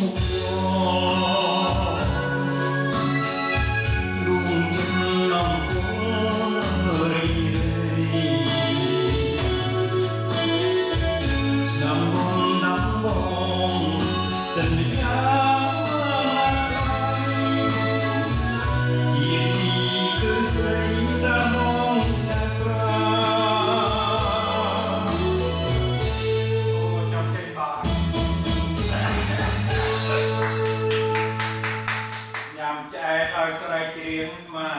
我。 ใจเอาใจเตรียมมา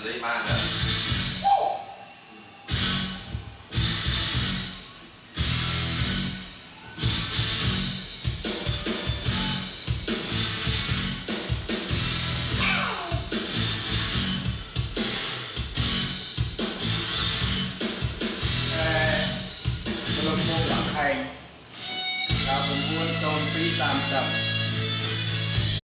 เลยมากเลยลงโมหลังไทย 9កូន2 30